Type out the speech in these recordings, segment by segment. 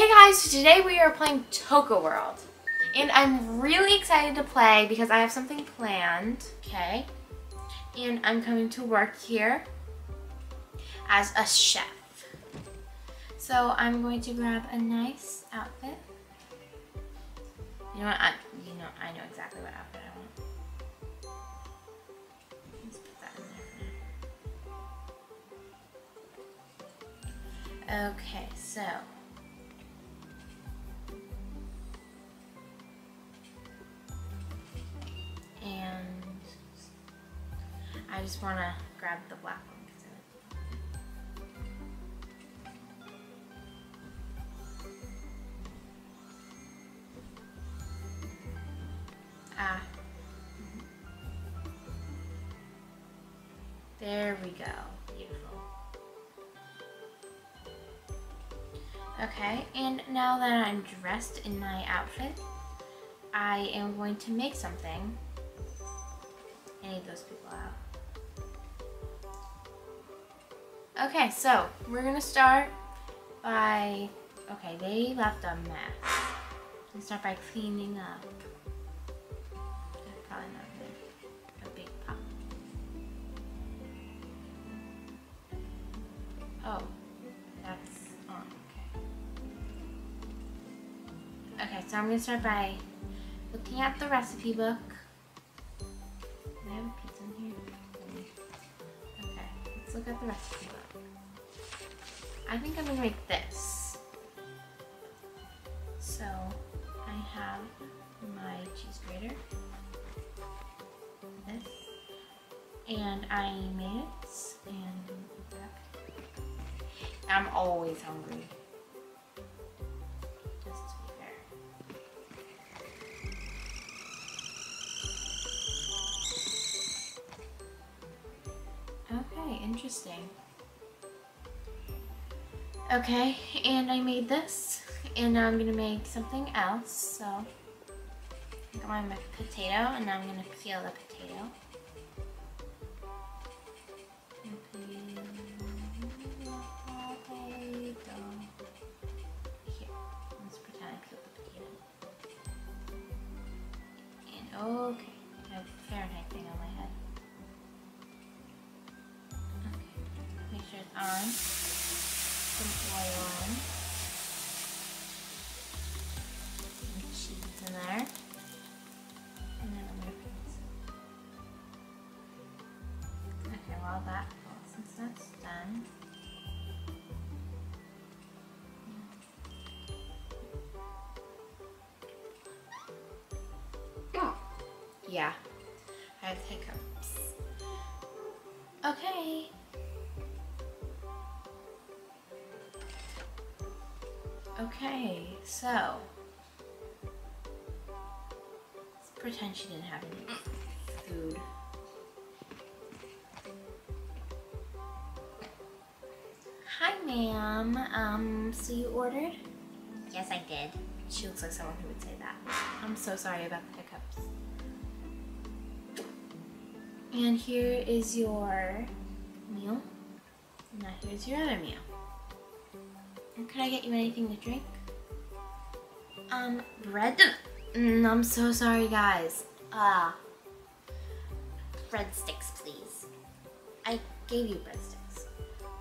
Hey guys, today we are playing Toca World. And I'm really excited to play because I have something planned, okay? And I'm coming to work here as a chef. So I'm going to grab a nice outfit. You know what? I, you know, I know exactly what outfit I want. Let's put that in there Okay, so I just want to grab the black one. Ah. There we go. Beautiful. Okay, and now that I'm dressed in my outfit, I am going to make something. I need those people out. Okay, so we're gonna start by, okay, they left a mess. Let's start by cleaning up. Probably not good. A big pot. Oh, that's on, okay. Okay, so I'm gonna start by looking at the recipe book. I have a pizza in here? Okay, let's look at the recipe book. I think I'm gonna make this. So, I have my cheese grater. This. And I made it, and I'm always hungry. Okay, interesting. Okay, and I made this, and now I'm gonna make something else. So, I got my potato, and now I'm gonna peel the potato. Here, let's pretend I peeled the potato. And okay, I have a Fahrenheit thing on my head. Okay, make sure it's on. Some oil on. Some cheese in there. And then I'm gonna put this. Okay, well that, well, since that's done. Yeah, I have hiccups. Okay. Okay, so let's pretend she didn't have any food. Hi, ma'am. Um, so you ordered? Yes, I did. She looks like someone who would say that. I'm so sorry about the hiccups. And here is your meal. Now here's your other meal. And could I get you anything to drink? Um, bread? Mm, I'm so sorry, guys. Ah. breadsticks, please. I gave you breadsticks.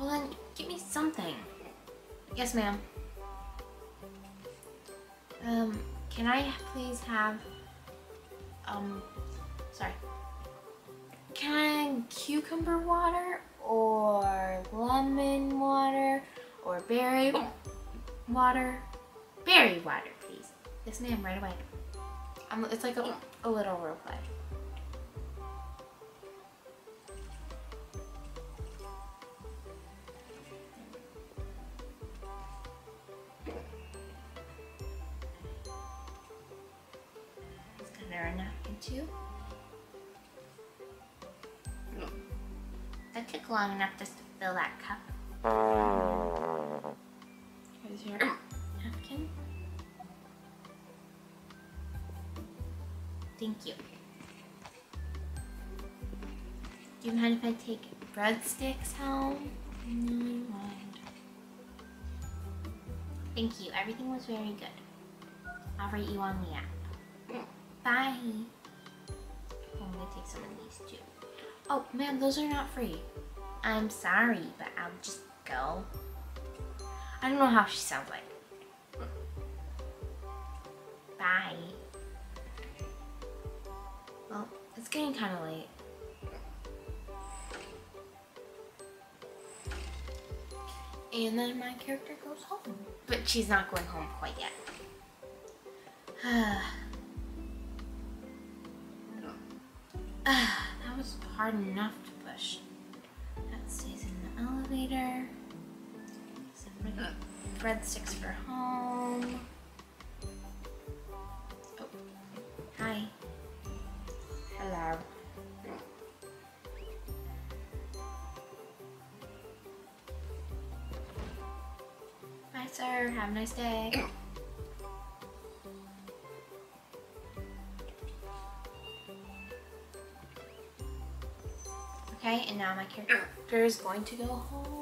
Well then, give me something. Yes, ma'am. Um, can I please have, um, sorry. Can I cucumber water or lemon water or berry water? Berry water, please. Yes, ma'am, right away. Um, it's like a, a little role play. Is there a napkin too? That took long enough just to fill that cup. Here's your napkin. Thank you. Do you mind if I take breadsticks home? No, won't. Thank you. Everything was very good. I'll rate you on the app. Bye. I'm gonna take some of these too. Oh, man, those are not free. I'm sorry, but I'll just go. I don't know how she sounds like. Bye. Well, it's getting kind of late. And then my character goes home. But she's not going home quite yet. that was hard enough breadsticks for home. Oh, hi. Hello. Bye, sir. Have a nice day. Okay, and now my character is going to go home.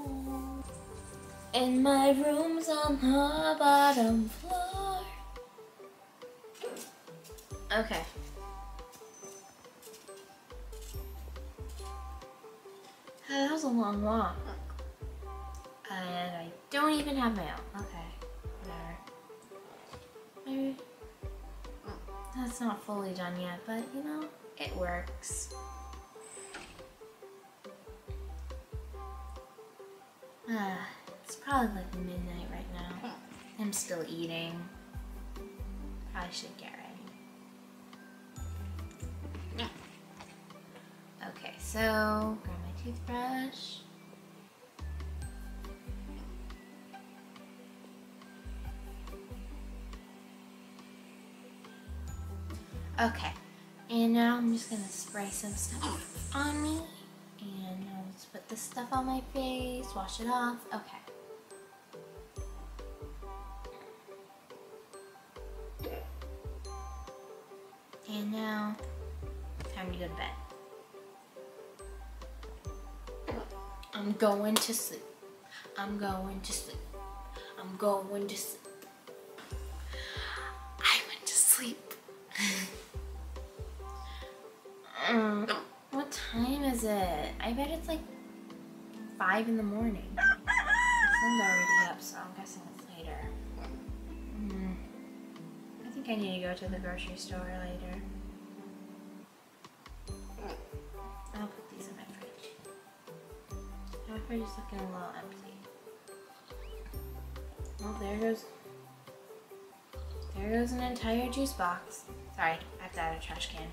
And my room's on the bottom floor. Okay. That was a long walk. And I don't even have mail. Okay, whatever. Maybe. That's not fully done yet, but you know, it works. Ah, probably like midnight right now. Hmm. I'm still eating. Probably should get ready. Okay, so grab my toothbrush. Okay, and now I'm just gonna spray some stuff on me. And I'll just put this stuff on my face, wash it off. Okay. Going to sleep. I'm going to sleep. I'm going to sleep. I went to sleep. Mm, what time is it? I bet it's like 5 in the morning. The sun's already up, so I'm guessing it's later. Mm, I think I need to go to the grocery store later. Fridge is looking a little empty. Oh, there goes. There goes an entire juice box. Sorry, I have to add a trash can.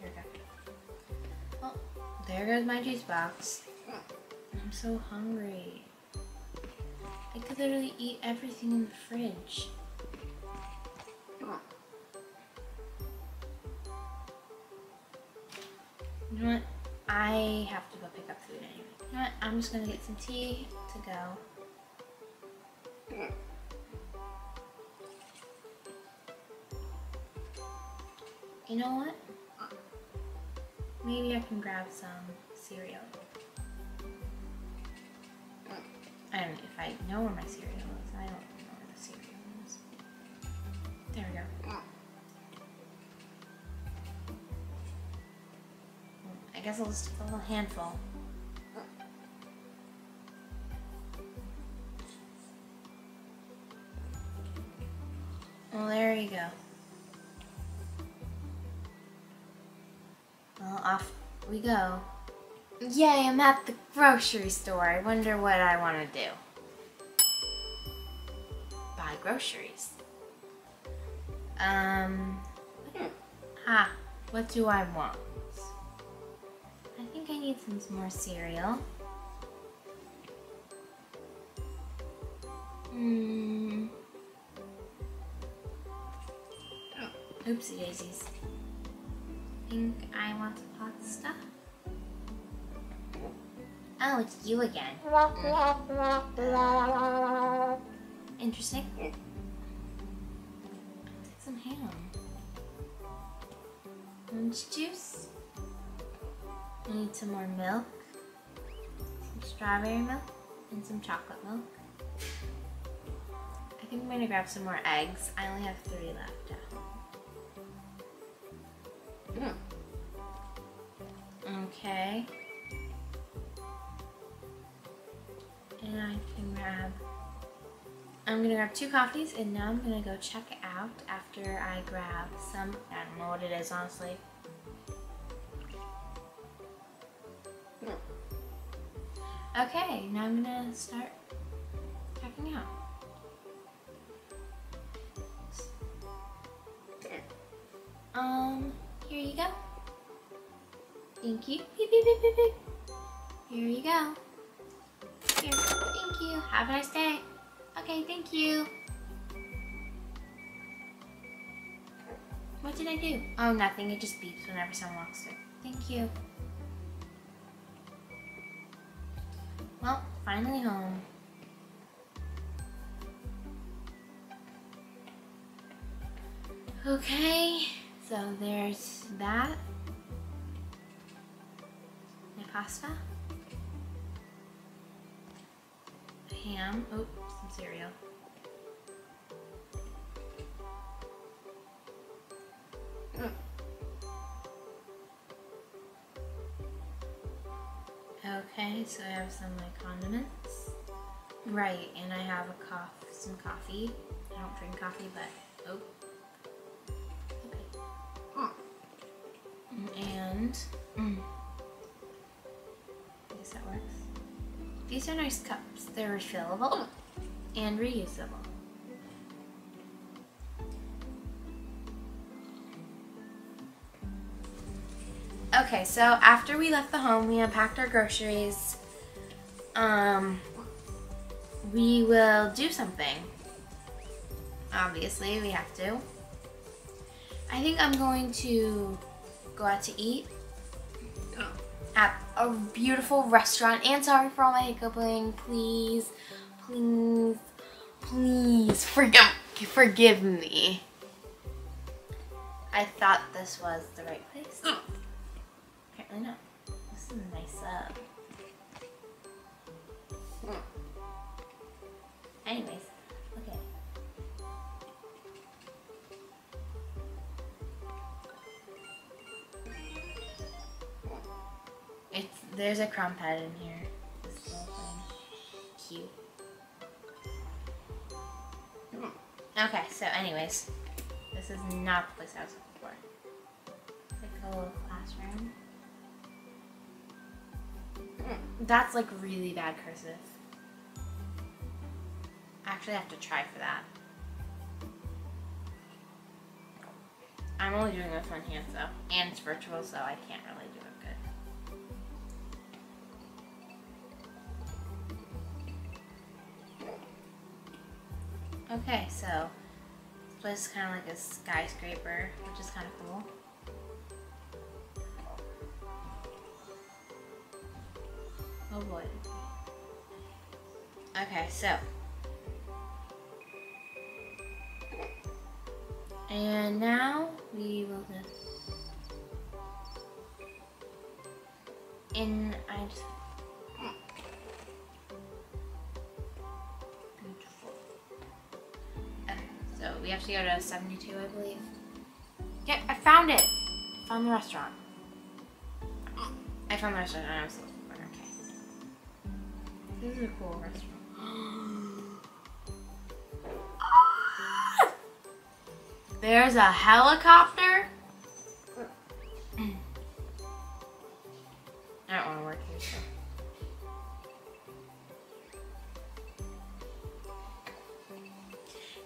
There we go. There goes my juice box. I'm so hungry. I could literally eat everything in the fridge. You know what? I have to go pick up food anyway. You know what? I'm just gonna get some tea to go. You know what? Maybe I can grab some cereal. I don't know if I know where my cereal is. I don't know where the cereal is. There we go. Guess I'll just take a little handful. Well, there you go. Well, off we go. Yay, I'm at the grocery store. I wonder what I want to do. Buy groceries. Um, ah, what do I want? I think I need some more cereal. Hmm. Oopsie daisies. Think I want some hot stuff? Oh, it's you again. Interesting. Take some ham. Orange juice. Need some more milk, some strawberry milk, and some chocolate milk. I think I'm gonna grab some more eggs. I only have three left. Mm. Okay. And I can grab, I'm gonna grab two coffees and now I'm gonna go check out after I grab some, I don't know what it is honestly. Okay, now I'm gonna start checking out. Um, here you go. Thank you. Beep, beep, beep, beep, beep. Here you go. Here, thank you. Have a nice day. Okay, thank you. What did I do? Oh, nothing. It just beeps whenever someone walks through. Thank you. Well, finally home. Okay, so there's that. My pasta. Ham. Oh, some cereal. Okay, so I have some like condiments. Right, and I have a cough, some coffee. I don't drink coffee, but oh. Okay. And mm, I guess that works. These are nice cups. They're refillable and reusable. Okay, so after we left the home, we unpacked our groceries. Um, we will do something. Obviously, we have to. I think I'm going to go out to eat at a beautiful restaurant. And sorry for all my hiccuping. Please, please, please forgive, forgive me. I thought this was the right place. Apparently not. This is nice sub. Hmm. Anyways, okay. It's there's a crumpet in here. Cute. Okay, so anyways, this is not the place I was looking for. It's like a little classroom. That's like really bad cursive. I actually have to try for that. I'm only doing this one hand though, and it's virtual, so I can't really do it good. Okay, so this is kind of like a skyscraper, which is kind of cool. Oh boy. Okay, so. And now we will just. In, I just. So we have to go to 72, I believe. Yeah, I found it! Found the restaurant. I found the restaurant and I was This is a cool restaurant. There's a helicopter. I don't want to work here. So.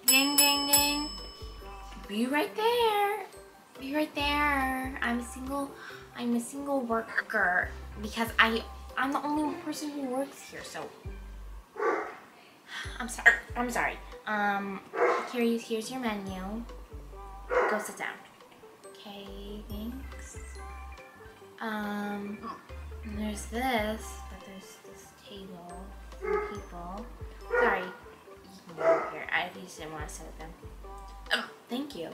Ding, ding, ding. Be right there. Be right there. I'm a single. I'm a single worker because I. I'm the only person who works here. So. I'm sorry. I'm sorry. Um. Here, here's your menu. Go sit down. Okay. Thanks. Um. There's this, but there's this table. Some people. Sorry. You can go here. I just didn't want to sit with them. Um, thank you.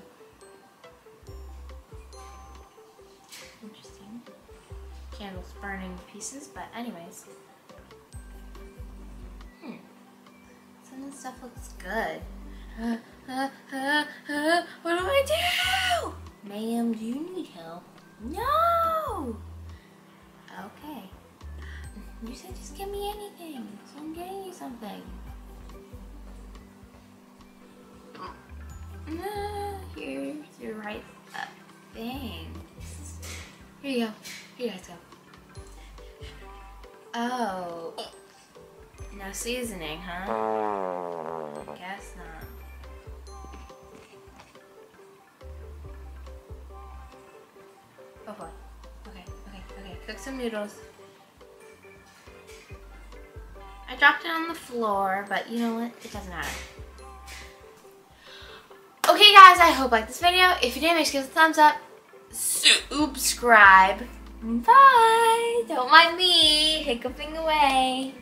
Candle's burning pieces, but anyways. Hmm. Some of the stuff looks good. Uh, uh, uh, what do I do? Ma'am, do you need help? No! Okay. You said just give me anything, so I'm getting you something. Uh, here's your right uh, thing. Here you go. Here you guys go. Oh. No seasoning, huh? Guess not. Oh boy. Okay, okay, okay. Cook some noodles. I dropped it on the floor, but you know what? It doesn't matter. Okay guys, I hope you liked this video. If you did, make sure to give it a thumbs up. Subscribe. Bye. Don't mind me hiccuping away.